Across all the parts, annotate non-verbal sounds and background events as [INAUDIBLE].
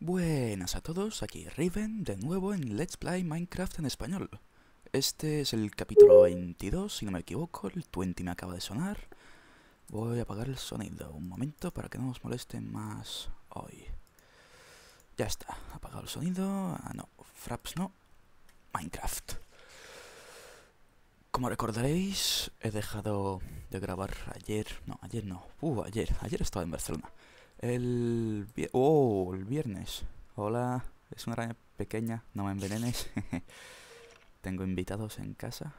Buenas a todos, aquí Riven, de nuevo en Let's Play Minecraft en español. Este es el capítulo 22, si no me equivoco, el 20 me acaba de sonar. Voy a apagar el sonido un momento para que no nos moleste más hoy. Ya está, apagado el sonido. Ah, no, Fraps no. Minecraft. Como recordaréis, he dejado de grabar ayer. No, ayer no. Uh, ayer. Ayer estaba en Barcelona. El... Oh, el viernes. Hola, es una araña pequeña, no me envenenes. [LAUGHS] Tengo invitados en casa.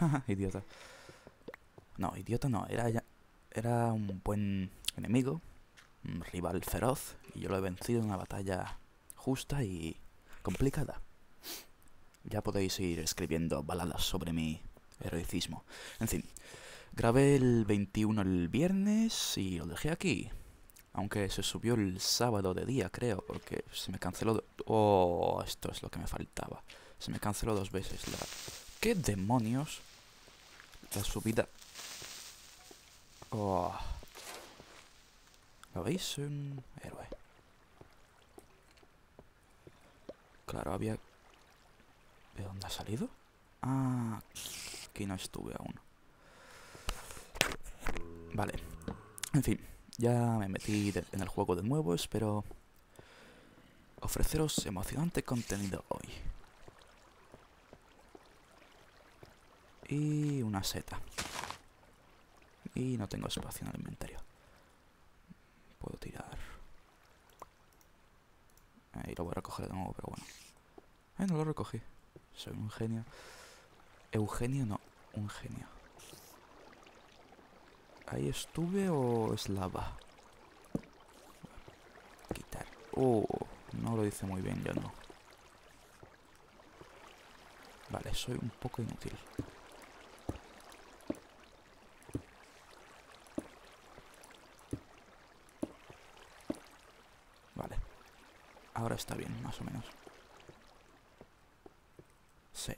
[LAUGHS] idiota. No, idiota no, era, ya, era un buen enemigo, un rival feroz, y yo lo he vencido en una batalla justa y complicada. Ya podéis ir escribiendo baladas sobre mi heroicismo. En fin, Grabé el 21 el viernes y lo dejé aquí. Aunque se subió el sábado de día, creo, porque se me canceló... Oh, esto es lo que me faltaba. Se me canceló dos veces la... ¿Qué demonios? La subida... Oh. ¿Lo veis? Un héroe. Claro, había... ¿De dónde ha salido? Ah, aquí no estuve aún. Vale. En fin, ya me metí en el juego de nuevo. Espero ofreceros emocionante contenido hoy. Y una seta. Y no tengo espacio en el inventario. Puedo tirar. Ahí lo voy a recoger de nuevo, pero bueno. Ay, no lo recogí. Soy un genio. Eugenio, no. Un genio. ¿Ahí estuve o es lava? Quitar. Oh, no lo dice muy bien, yo no. Vale, soy un poco inútil. Vale. Ahora está bien, más o menos. Sí.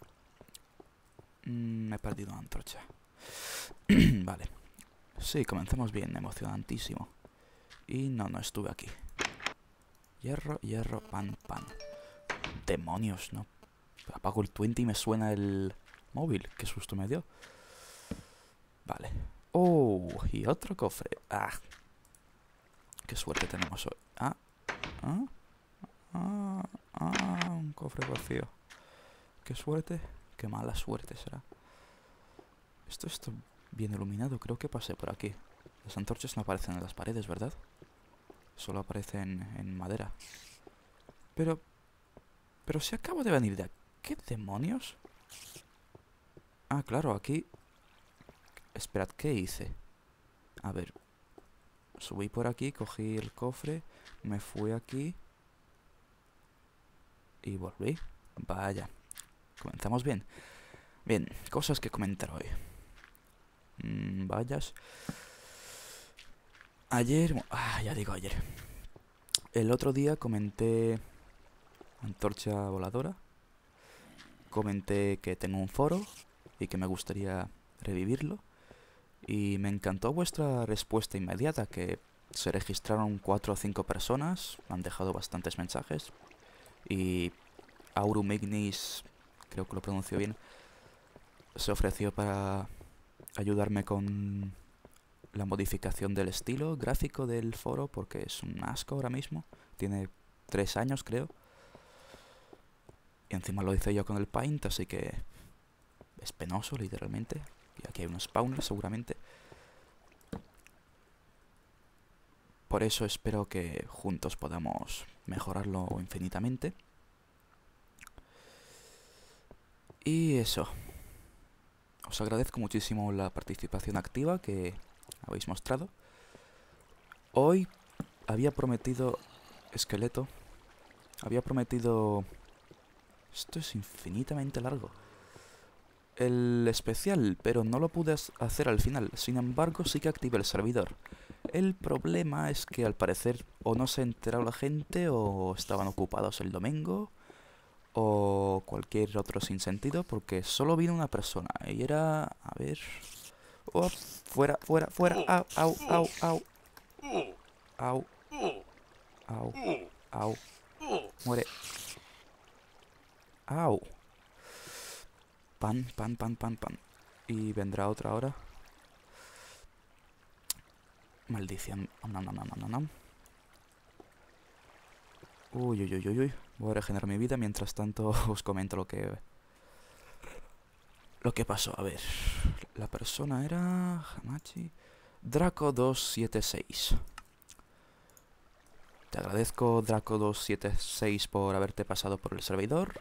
Mm, me he perdido una antorcha. [CLEARS THROAT] vale. Sí, comenzamos bien, emocionantísimo. Y no, no estuve aquí. Hierro, hierro, pan, pan. Demonios, no. Apago el 20 y me suena el móvil. Qué susto me dio. Vale. Oh, y otro cofre. Ah. Qué suerte tenemos hoy. Ah. Ah. Ah. Ah. Un cofre vacío. Qué suerte. Qué mala suerte será. Esto, esto bien iluminado. Creo que pasé por aquí. Las antorchas no aparecen en las paredes, ¿verdad? Solo aparecen en madera. Pero... Pero si acabo de venir de aquí... ¿Qué demonios? Ah, claro, aquí... Esperad, ¿qué hice? A ver... Subí por aquí, cogí el cofre, me fui aquí... Y volví. Vaya. Comenzamos bien. Bien, cosas que comentar hoy. Mm, vayas. Ayer, ah, ya digo ayer. El otro día comenté antorcha voladora. Comenté que tengo un foro y que me gustaría revivirlo. Y me encantó vuestra respuesta inmediata, que se registraron cuatro o cinco personas, han dejado bastantes mensajes. Y Aurumignis, creo que lo pronuncio bien, se ofreció para ayudarme con la modificación del estilo gráfico del foro porque es un asco ahora mismo. Tiene tres años creo. Y encima lo hice yo con el Paint, así que es penoso literalmente. Y aquí hay unos spawners seguramente. Por eso espero que juntos podamos mejorarlo infinitamente. Y eso. Os agradezco muchísimo la participación activa que habéis mostrado. Hoy había prometido... Esqueleto. Había prometido... Esto es infinitamente largo. El especial, pero no lo pude hacer al final. Sin embargo, sí que activé el servidor. El problema es que al parecer o no se ha enterado la gente o estaban ocupados el domingo o cualquier otro sinsentido porque solo vino una persona y era... a ver... Oh, fuera, fuera, fuera, au, au, au, au. Au. Au. Au. Muere. Au. Pan, pan, pan, pan, pan. Y vendrá otra hora. Maldición. No, no, no, no, no. Uy, uy, uy, uy, uy. Voy a regenerar mi vida. Mientras tanto [LAUGHS] os comento lo que... Lo que pasó. A ver. La persona era... Hamachi... Draco276. Te agradezco, Draco276, por haberte pasado por el servidor.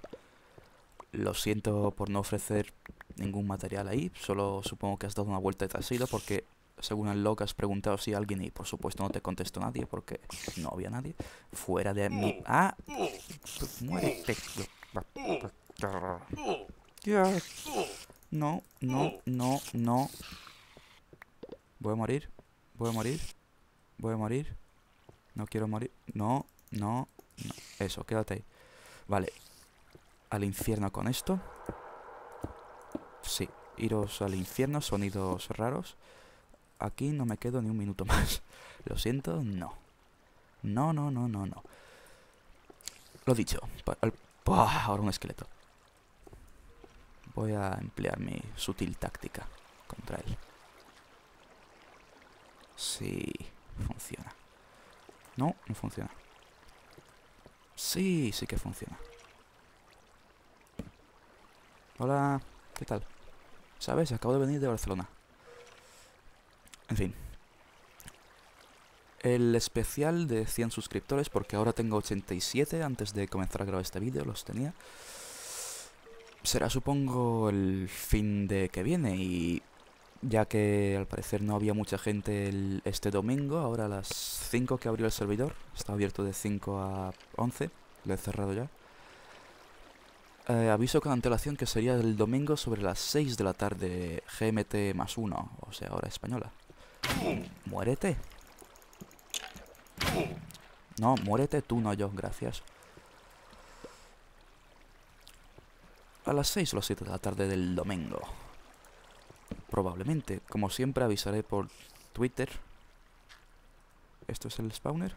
Lo siento por no ofrecer ningún material ahí. Solo supongo que has dado una vuelta de trasero porque según el log has preguntado si alguien y por supuesto no te contestó nadie porque no había nadie. Fuera de mi... ¡Ah! Muérete. No, no, no, no. Voy a morir. Voy a morir. Voy a morir. No quiero morir. No, no, no. Eso, quédate ahí. Vale. Al infierno con esto. Sí. Iros al infierno, sonidos raros. Aquí no me quedo ni un minuto más. [LAUGHS] Lo siento, no. No, no, no, no, no. Lo dicho. Ahora un esqueleto. Voy a emplear mi sutil táctica contra él. Sí, funciona. No, no funciona. Sí, sí que funciona. Hola, ¿qué tal? ¿Sabes? Acabo de venir de Barcelona. En fin. El especial de 100 suscriptores, porque ahora tengo 87, antes de comenzar a grabar este vídeo los tenía. Será supongo el fin de que viene y ya que al parecer no había mucha gente este domingo, ahora a las 5 que abrió el servidor, está abierto de 5 a 11, lo he cerrado ya. Eh, aviso con antelación que sería el domingo sobre las 6 de la tarde GMT más 1, o sea, hora española. Muérete. No, muérete tú, no yo, gracias. A las 6 o las 7 de la tarde del domingo. Probablemente. Como siempre avisaré por Twitter. ¿Esto es el spawner?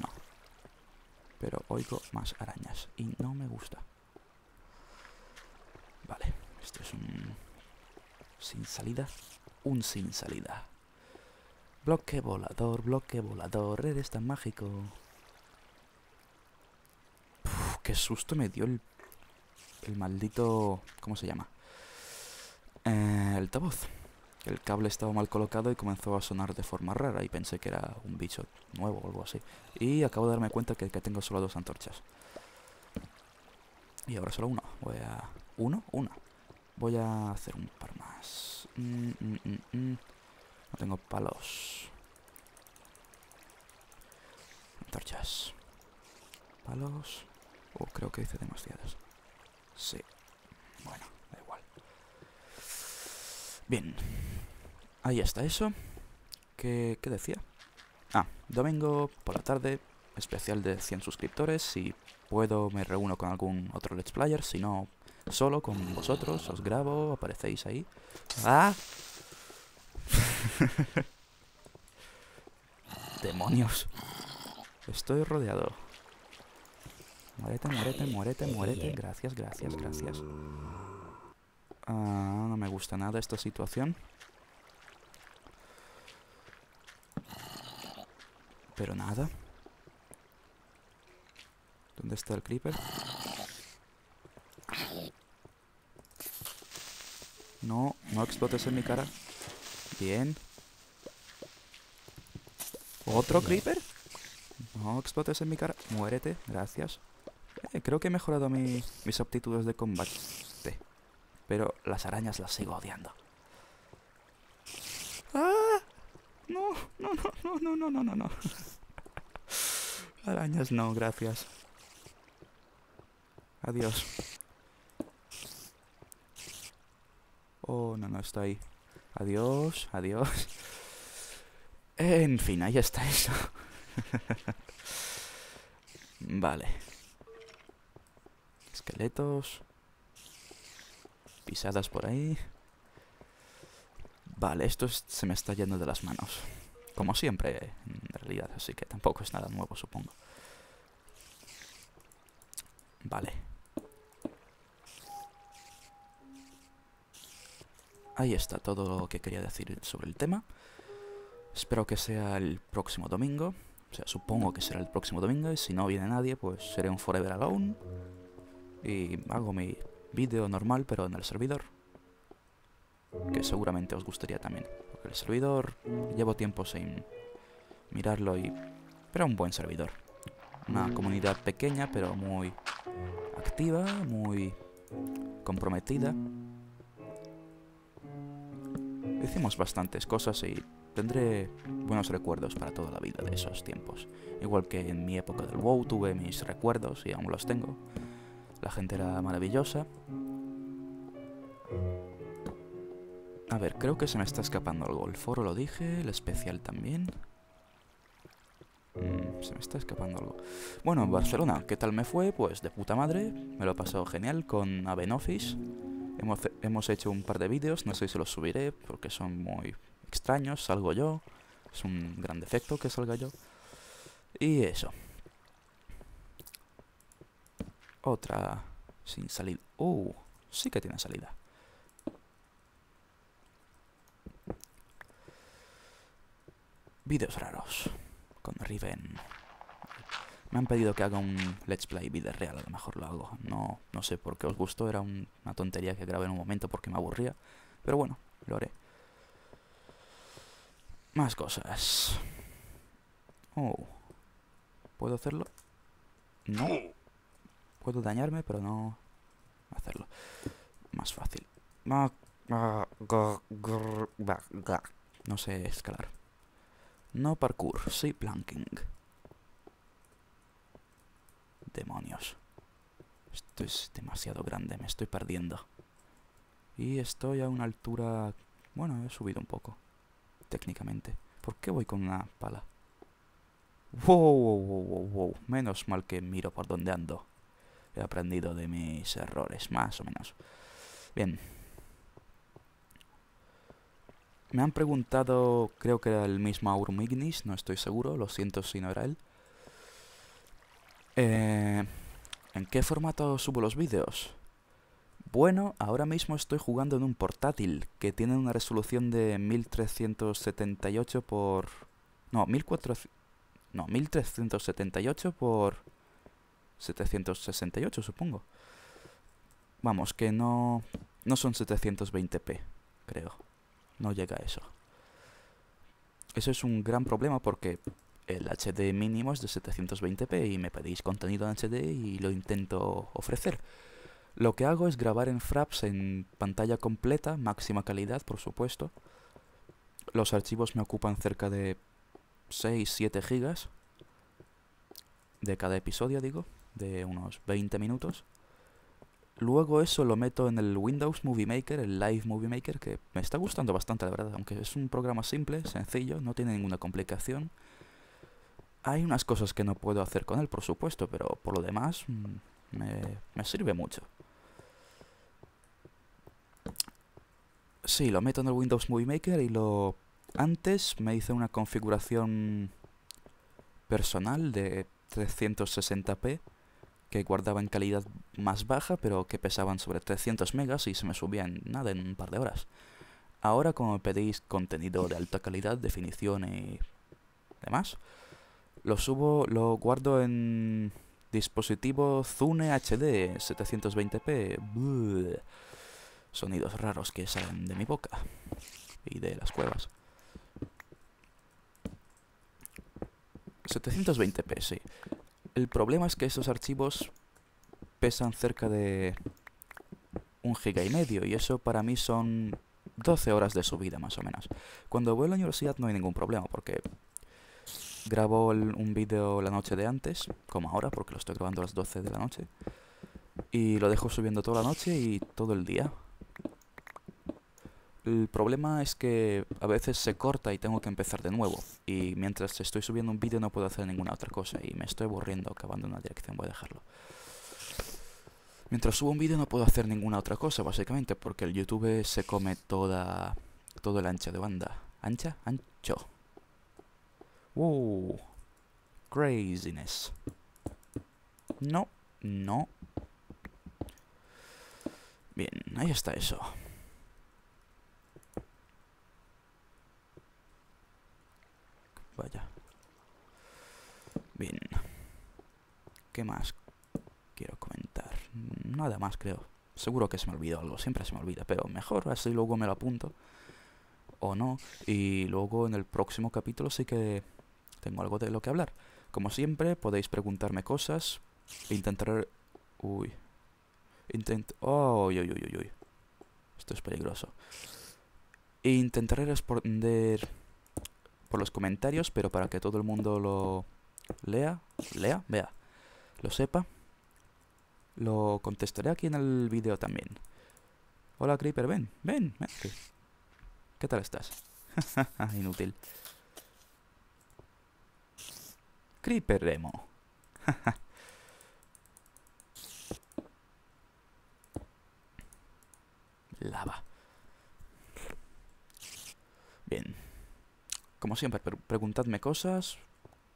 No. Pero oigo más arañas. Y no me gusta. Vale. Esto es un... Sin salida. Un sin salida. Bloque volador, bloque volador. Eres tan mágico. qué susto me dio el... El maldito... ¿Cómo se llama? eh, el altavoz. El cable estaba mal colocado y comenzó a sonar de forma rara y pensé que era un bicho nuevo o algo así. Y acabo de darme cuenta que, tengo solo dos antorchas. Y ahora solo uno. Voy a... ¿Uno? Una. Voy a hacer un par más. Mm, mm, mm, tengo palos. Antorchas. Palos. Oh, creo que hice demasiadas. Sí. Bueno. Bien. Ahí está eso. ¿Qué, decía? Ah, domingo por la tarde, especial de 100 suscriptores. Si puedo me reúno con algún otro Let's Player. Si no, solo con vosotros. Os grabo, aparecéis ahí. ¡Ah! [LAUGHS] Demonios. Estoy rodeado. Muérete, muérete, muérete, muérete. Gracias, gracias, gracias. Ah, no me gusta nada esta situación. Pero nada. ¿Dónde está el creeper? No, no explotes en mi cara. Bien. ¿Otro creeper? No explotes en mi cara. Muérete, gracias. Eh, creo que he mejorado mis aptitudes de combate pero las arañas las sigo odiando. ¡Ah! No, no, no, no, no, no, no, no. Arañas no, gracias. Adiós. Oh, no, no, está ahí. Adiós, adiós. En fin, ahí está eso. [LAUGHS] vale. Esqueletos pisadas por ahí. Vale, esto se me está yendo de las manos. como siempre, en realidad, así que tampoco es nada nuevo, supongo. Vale. Ahí está todo lo que quería decir sobre el tema. Espero que sea el próximo domingo. O sea, supongo que será el próximo domingo. Y si no viene nadie, pues seré un Forever Alone. Y hago mi vídeo normal, pero en el servidor. Que seguramente os gustaría también. Porque el servidor llevo tiempo sin mirarlo y... Pero un buen servidor. Una comunidad pequeña, pero muy activa, muy comprometida. Hicimos bastantes cosas y tendré buenos recuerdos para toda la vida de esos tiempos. Igual que en mi época del WoW tuve mis recuerdos y aún los tengo. La gente era maravillosa. A ver, creo que se me está escapando algo. El foro lo dije, el especial también. Mm, se me está escapando algo. Bueno, en Barcelona, ¿qué tal me fue? Pues de puta madre. Me lo he pasado genial con Avenoffice. Hemos, hemos hecho un par de vídeos, no sé si los subiré porque son muy extraños, salgo yo. Es un gran defecto que salga yo. Y eso. Otra sin salida. Uh, sí que tiene salida. Vídeos raros. Con Riven. Me han pedido que haga un Let's Play vida real, a lo mejor lo hago. No, no sé por qué os gustó, era una tontería que grabé en un momento porque me aburría. Pero bueno, lo haré. Más cosas. Oh. ¿Puedo hacerlo? No. Puedo dañarme, pero no hacerlo. Más fácil. No sé escalar. No parkour, sí planking. Demonios. Esto es demasiado grande, me estoy perdiendo. Y estoy a una altura... Bueno, he subido un poco técnicamente. ¿Por qué voy con una pala? Wow, Menos mal que miro por dónde ando. He aprendido de mis errores, más o menos. Bien. Me han preguntado, creo que era el mismo Aurumignis, no estoy seguro, lo siento si no era él. Eh, ¿En qué formato subo los vídeos? Bueno, ahora mismo estoy jugando en un portátil que tiene una resolución de 1378 por... No, 1400... No, 1378 por... 768, supongo. Vamos, que no... No son 720p, creo. No llega a eso. Eso es un gran problema porque el HD mínimo es de 720p y me pedís contenido en HD y lo intento ofrecer. Lo que hago es grabar en Fraps en pantalla completa, máxima calidad, por supuesto. Los archivos me ocupan cerca de 6-7 gigas de cada episodio, digo, de unos 20 minutos. Luego eso lo meto en el Windows Movie Maker, el Live Movie Maker, que me está gustando bastante, la verdad, aunque es un programa simple, sencillo, no tiene ninguna complicación. Hay unas cosas que no puedo hacer con él, por supuesto, pero por lo demás mm, me, me sirve mucho. Sí, lo meto en el Windows Movie Maker y lo... Antes me hice una configuración personal de 360p que guardaba en calidad más baja pero que pesaban sobre 300 megas y se me subía en nada, en un par de horas. Ahora como pedís contenido de alta calidad, definición y demás, lo subo, lo guardo en dispositivo Zune HD 720p sonidos raros que salen de mi boca y de las cuevas. 720p, sí. El problema es que esos archivos pesan cerca de un giga y medio y eso para mí son 12 horas de subida más o menos. Cuando voy a la universidad no hay ningún problema porque grabo un vídeo la noche de antes, como ahora porque lo estoy grabando a las 12 de la noche, y lo dejo subiendo toda la noche y todo el día. El problema es que a veces se corta y tengo que empezar de nuevo. Y mientras estoy subiendo un vídeo no puedo hacer ninguna otra cosa. Y me estoy aburriendo acabando una dirección. Voy a dejarlo. Mientras subo un vídeo no puedo hacer ninguna otra cosa, básicamente, porque el YouTube se come toda, todo el ancha de banda. ¿Ancha? Ancho. Uh, craziness. No, no. Bien, ahí está eso. Vaya. Bien. ¿Qué más quiero comentar? Nada más, creo. Seguro que se me olvidó algo, siempre se me olvida, pero mejor así luego me lo apunto. O no. Y luego en el próximo capítulo sí que tengo algo de lo que hablar. Como siempre, podéis preguntarme cosas. Intentaré... Uy. Intent... Oh, uy, uy, uy, uy. Esto es peligroso. Intentaré responder por los comentarios, pero para que todo el mundo lo lea, lea, vea, lo sepa, lo contestaré aquí en el vídeo también. Hola Creeper, ven, ven, ven. ¿Qué tal estás? [LAUGHS] Inútil. Creeper. [LAUGHS] Lava. Bien. Como siempre, preguntadme cosas,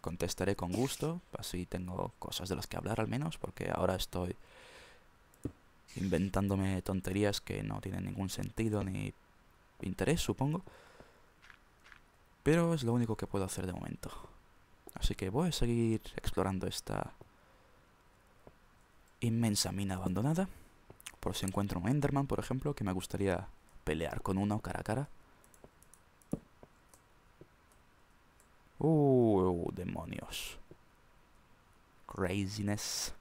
contestaré con gusto, así tengo cosas de las que hablar al menos, porque ahora estoy inventándome tonterías que no tienen ningún sentido ni interés, supongo. Pero es lo único que puedo hacer de momento. Así que voy a seguir explorando esta inmensa mina abandonada. Por si encuentro un Enderman, por ejemplo, que me gustaría pelear con uno cara a cara. Uh, demonios. Craziness.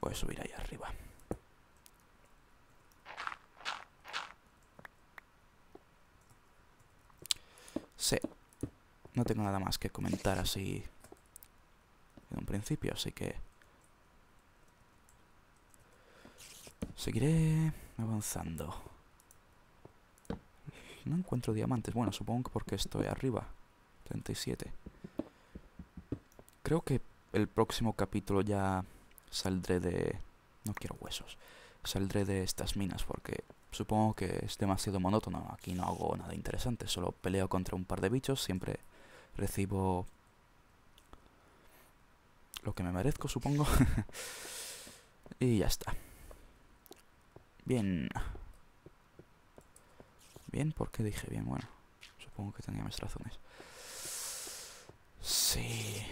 Voy a subir ahí arriba. Sí. No tengo nada más que comentar así en un principio, así que... Seguiré avanzando. No encuentro diamantes. Bueno, supongo que porque estoy arriba. 37. Creo que el próximo capítulo ya saldré de... No quiero huesos. Saldré de estas minas porque supongo que es demasiado monótono. Aquí no hago nada interesante. Solo peleo contra un par de bichos. Siempre recibo lo que me merezco, supongo. [LAUGHS] y ya está. Bien. Bien, ¿por qué dije bien? Bueno, supongo que tenía mis razones. Sí.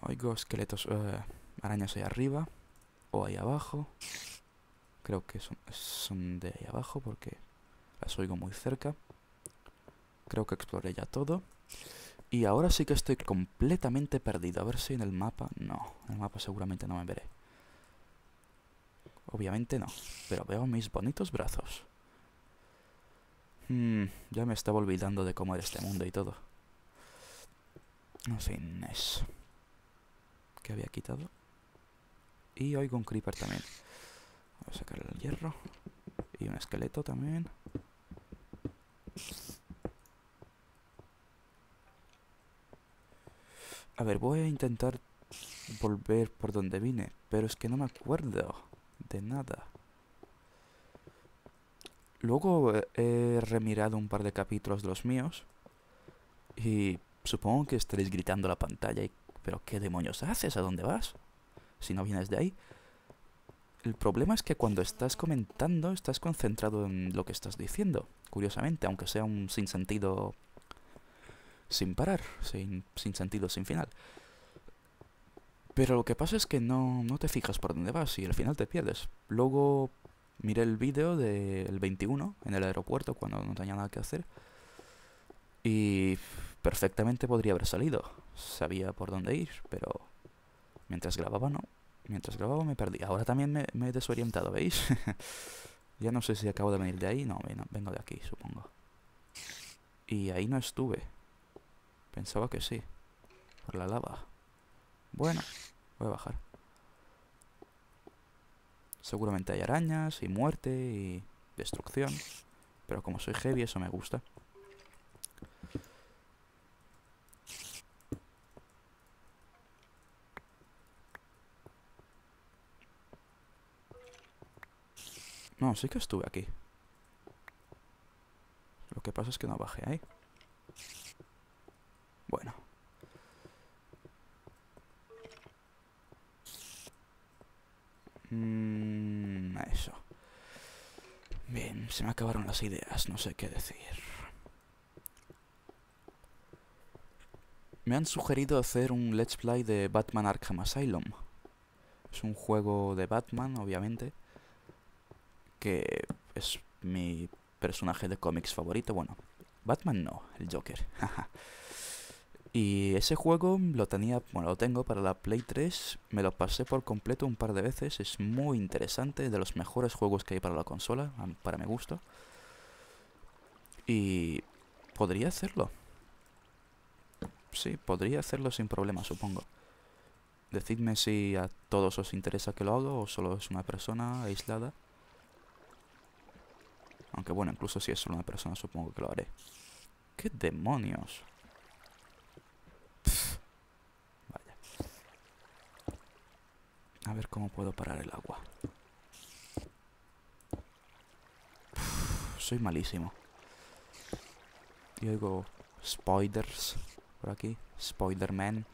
Oigo esqueletos, eh, arañas ahí arriba. O ahí abajo. Creo que son, son de ahí abajo porque las oigo muy cerca. Creo que exploré ya todo. Y ahora sí que estoy completamente perdido. A ver si en el mapa... No, en el mapa seguramente no me veré. Obviamente no. Pero veo mis bonitos brazos. Hmm, ya me estaba olvidando de cómo era este mundo y todo. En fin, eso. ¿Qué había quitado? Y oigo un creeper también. Voy a sacar el hierro. Y un esqueleto también. A ver, voy a intentar volver por donde vine, pero es que no me acuerdo de nada. Luego he remirado un par de capítulos de los míos y supongo que estaréis gritando la pantalla y, ¿pero qué demonios haces? ¿A dónde vas? Si no vienes de ahí. El problema es que cuando estás comentando estás concentrado en lo que estás diciendo, curiosamente, aunque sea un sinsentido sin parar, sin, sin sentido, sin final. Pero lo que pasa es que no, no te fijas por dónde vas y al final te pierdes. Luego miré el vídeo del 21 en el aeropuerto cuando no tenía nada que hacer. Y perfectamente podría haber salido. Sabía por dónde ir, pero mientras grababa no. Mientras grababa me perdí. Ahora también me, me he desorientado, ¿veis? [LAUGHS] ya no sé si acabo de venir de ahí. No, vengo de aquí, supongo. Y ahí no estuve. Pensaba que sí. Por la lava. Bueno, voy a bajar. Seguramente hay arañas y muerte y destrucción. Pero como soy heavy, eso me gusta. No, sí que estuve aquí. Lo que pasa es que no bajé ahí. Se me acabaron las ideas, no sé qué decir. Me han sugerido hacer un Let's Play de Batman Arkham Asylum. Es un juego de Batman, obviamente, que es mi personaje de cómics favorito. Bueno, Batman no, el Joker. [LAUGHS] y ese juego lo tenía, bueno, lo tengo para la Play 3. Me lo pasé por completo un par de veces. Es muy interesante, de los mejores juegos que hay para la consola, para mi gusto. Y podría hacerlo. Sí, podría hacerlo sin problema, supongo. Decidme si a todos os interesa que lo haga o solo es una persona aislada. Aunque bueno, incluso si es solo una persona supongo que lo haré. ¿Qué demonios? A ver cómo puedo parar el agua. soy malísimo. Y oigo spiders por aquí. Spider-Man.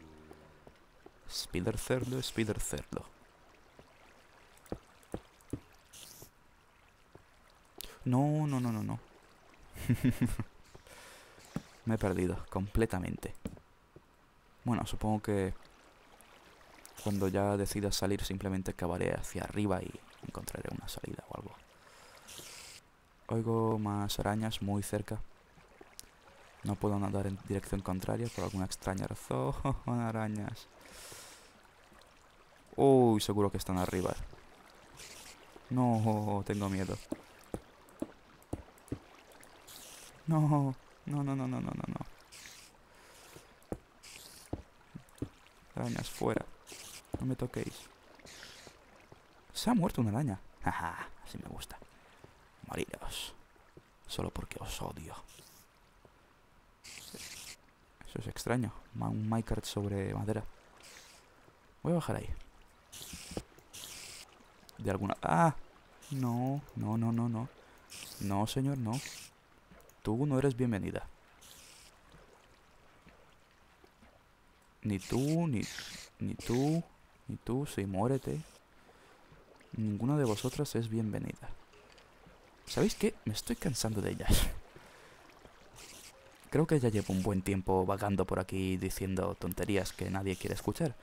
Spider cerdo, Spider cerdo. No, no, no, no, no. [LAUGHS] Me he perdido completamente. Bueno, supongo que cuando ya decida salir simplemente cavaré hacia arriba y encontraré una salida o algo. Oigo más arañas muy cerca. No puedo nadar en dirección contraria por alguna extraña razón. [LAUGHS] arañas. Uy, seguro que están arriba. No, tengo miedo. No, no, no, no, no, no, no, no. Arañas fuera. No me toquéis. Se ha muerto una araña. [LAUGHS] Jaja, así me gusta. Moriros. Solo porque os odio. Eso es extraño. Un minecart sobre madera. Voy a bajar ahí de alguna... ¡Ah! No, no, no, no, no. No, señor, no. Tú no eres bienvenida. Ni tú, ni, ni tú, ni tú, sí, muérete. Ninguna de vosotras es bienvenida. ¿Sabéis qué? Me estoy cansando de ellas. Creo que ya llevo un buen tiempo vagando por aquí diciendo tonterías que nadie quiere escuchar.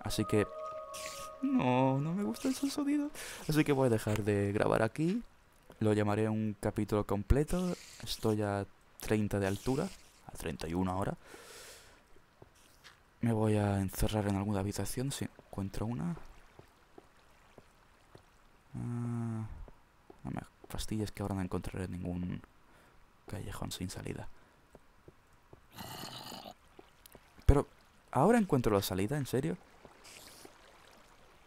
Así que no, no me gusta esos sonidos. Así que voy a dejar de grabar aquí. Lo llamaré un capítulo completo. Estoy a 30 de altura. A 31 ahora. Me voy a encerrar en alguna habitación si encuentro una. Ah, no me fastidies que ahora no encontraré ningún callejón sin salida. Pero, ¿ahora encuentro la salida? ¿En serio?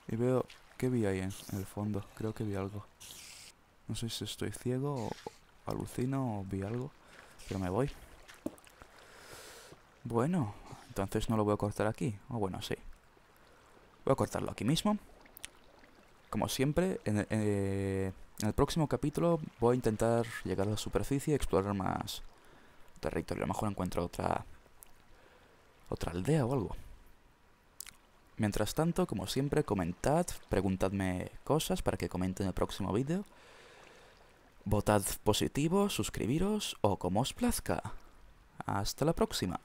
Y veo... ¿Qué vi ahí en, el fondo? Creo que vi algo. No sé si estoy ciego o alucino o vi algo. Pero me voy. Bueno, entonces no lo voy a cortar aquí. O bueno, sí. Voy a cortarlo aquí mismo. Como siempre, en, eh, en el próximo capítulo voy a intentar llegar a la superficie y explorar más territorio. A lo mejor encuentro otra... Otra aldea o algo. Mientras tanto, como siempre, comentad, preguntadme cosas para que comente en el próximo vídeo. Votad positivo, suscribiros o como os plazca. Hasta la próxima.